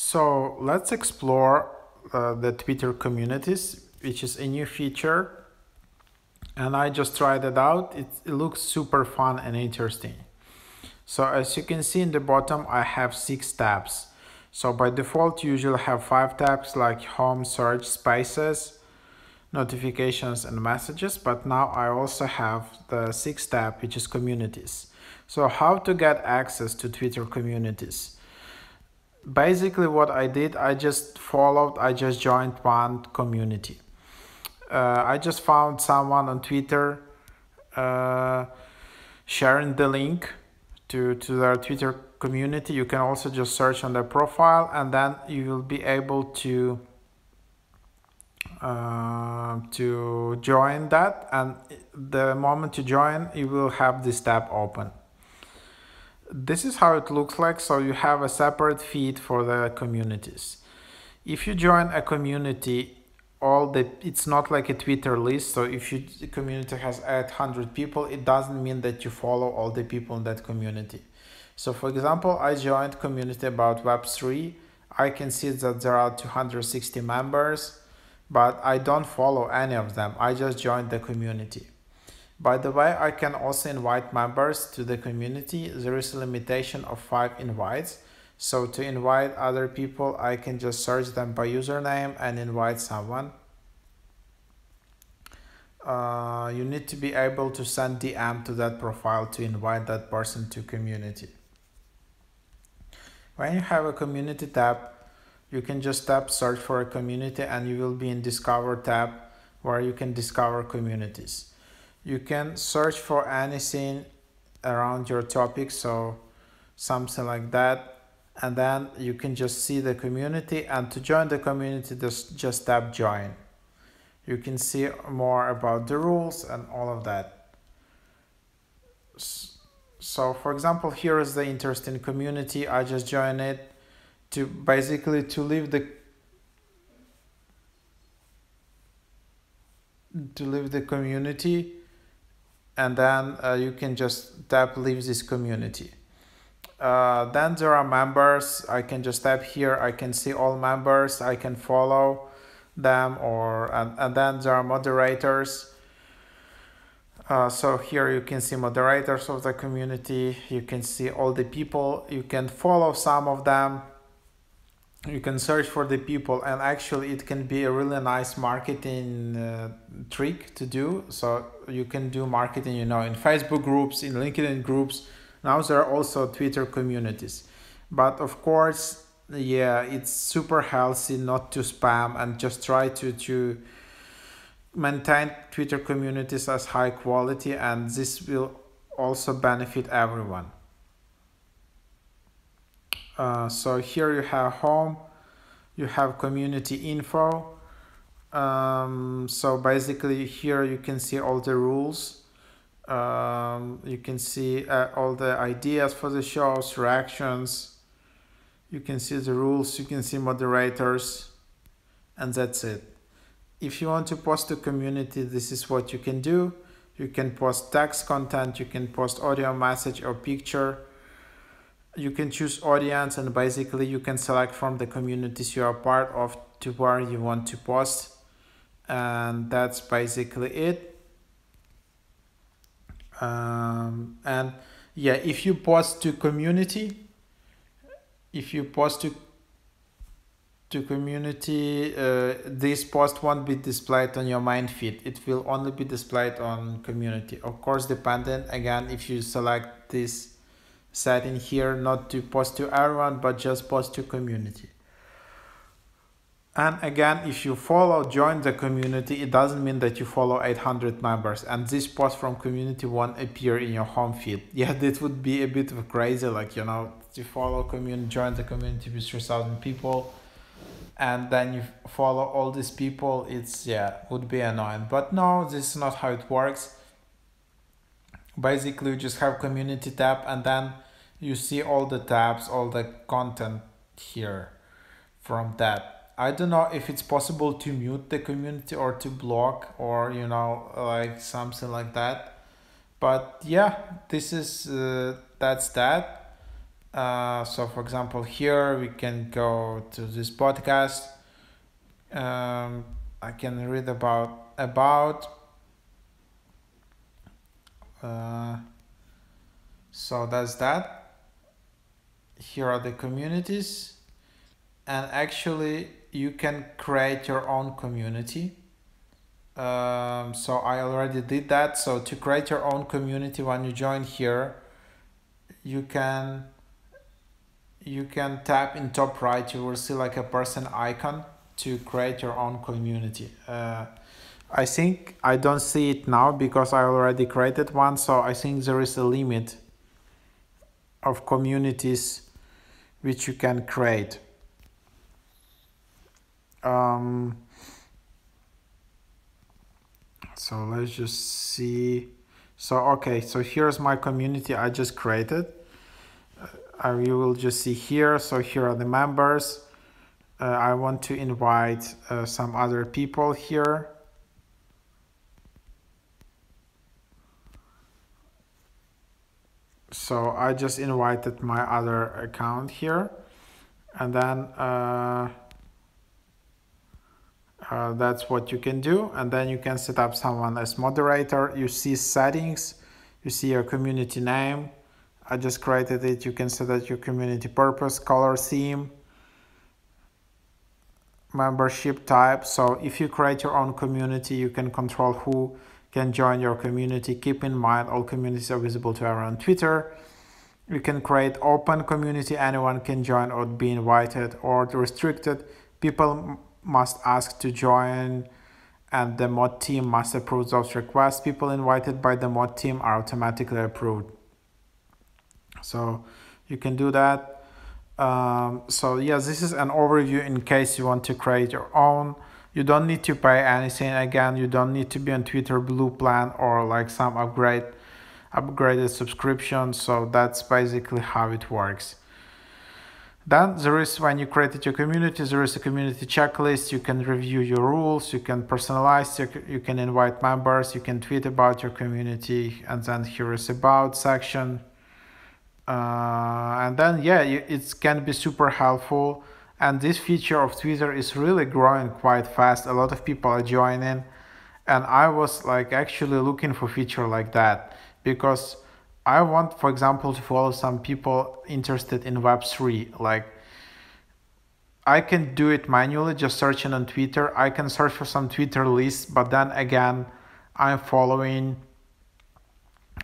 So let's explore uh, the Twitter communities, which is a new feature. And I just tried it out. It, it looks super fun and interesting. So as you can see in the bottom, I have six tabs. So by default, you usually have five tabs like home, search, spaces, notifications and messages. But now I also have the sixth tab, which is communities. So how to get access to Twitter communities? Basically what I did, I just followed, I just joined one community. Uh, I just found someone on Twitter uh, sharing the link to, to their Twitter community. You can also just search on their profile and then you will be able to uh, to join that and the moment you join you will have this tab open this is how it looks like. So you have a separate feed for the communities. If you join a community, all the it's not like a Twitter list. So if you the community has 800 people, it doesn't mean that you follow all the people in that community. So for example, I joined community about Web3. I can see that there are 260 members, but I don't follow any of them. I just joined the community. By the way, I can also invite members to the community. There is a limitation of five invites. So to invite other people, I can just search them by username and invite someone. Uh, you need to be able to send DM to that profile to invite that person to community. When you have a community tab, you can just tap search for a community and you will be in discover tab where you can discover communities you can search for anything around your topic so something like that. And then you can just see the community and to join the community just just tap join. You can see more about the rules and all of that. So for example here is the interesting community. I just join it to basically to leave the to leave the community and then uh, you can just tap leave this community. Uh, then there are members. I can just tap here. I can see all members. I can follow them or and, and then there are moderators. Uh, so here you can see moderators of the community. You can see all the people. You can follow some of them you can search for the people and actually it can be a really nice marketing uh, trick to do. So you can do marketing you know in facebook groups in linkedin groups. Now there are also twitter communities. But of course yeah it's super healthy not to spam and just try to to maintain twitter communities as high quality and this will also benefit everyone uh, so here you have home, you have community info. Um, so basically here you can see all the rules. Um, you can see uh, all the ideas for the shows, reactions. You can see the rules, you can see moderators, and that's it. If you want to post to community, this is what you can do. You can post text content, you can post audio message or picture you can choose audience and basically you can select from the communities you are part of to where you want to post. And that's basically it. Um, and yeah if you post to community if you post to to community uh, this post won't be displayed on your main feed. It will only be displayed on community. Of course dependent again if you select this setting here not to post to everyone but just post to community. And again if you follow join the community it doesn't mean that you follow 800 members. And this post from community won't appear in your home feed. Yeah this would be a bit of crazy like you know to follow community join the community with 3000 people and then you follow all these people it's yeah would be annoying. But no this is not how it works basically you just have community tab and then you see all the tabs, all the content here from that. I don't know if it's possible to mute the community or to block or, you know, like something like that. But yeah, this is, uh, that's that. Uh, so for example, here we can go to this podcast. Um, I can read about about. Uh, so that's that. Here are the communities, and actually you can create your own community. Um, so I already did that. So to create your own community, when you join here, you can you can tap in top right you will see like a person icon to create your own community uh, I think I don't see it now because I already created one so I think there is a limit of communities which you can create. Um, so let's just see. So okay so here's my community I just created. Uh, you will just see here. So here are the members. Uh, I want to invite uh, some other people here so I just invited my other account here. And then uh, uh, that's what you can do. And then you can set up someone as moderator. You see settings. You see your community name. I just created it. You can set that your community purpose, color theme, membership type. So if you create your own community, you can control who can join your community. Keep in mind all communities are visible to everyone on Twitter. You can create open community, anyone can join or be invited or restricted. People must ask to join and the mod team must approve those requests. People invited by the mod team are automatically approved so you can do that um, so yes this is an overview in case you want to create your own you don't need to pay anything. Again you don't need to be on twitter blue plan or like some upgrade upgraded subscription. So that's basically how it works. Then there is when you created your community there is a community checklist. You can review your rules. You can personalize your, you can invite members. You can tweet about your community. And then here is about section. Uh, and then yeah it can be super helpful and this feature of twitter is really growing quite fast. A lot of people are joining. And i was like actually looking for feature like that because i want for example to follow some people interested in web3 like i can do it manually just searching on twitter. I can search for some twitter lists but then again i'm following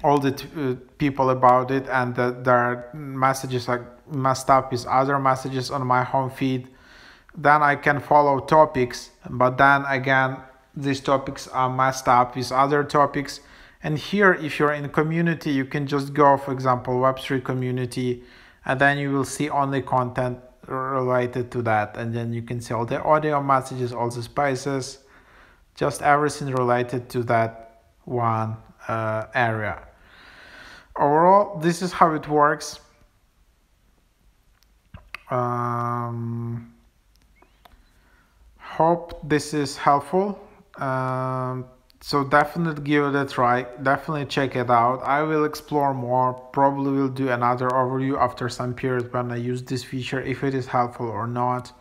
all the uh, people about it and the, their messages are messed up with other messages on my home feed. Then i can follow topics but then again these topics are messed up with other topics. And here if you're in community you can just go for example web3 community and then you will see only content related to that. And then you can see all the audio messages all the spaces just everything related to that one uh, area. Overall this is how it works um, hope this is helpful. Um, so definitely give it a try. Definitely check it out. I will explore more. Probably will do another overview after some period when i use this feature if it is helpful or not.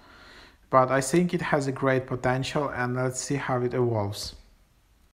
But i think it has a great potential and let's see how it evolves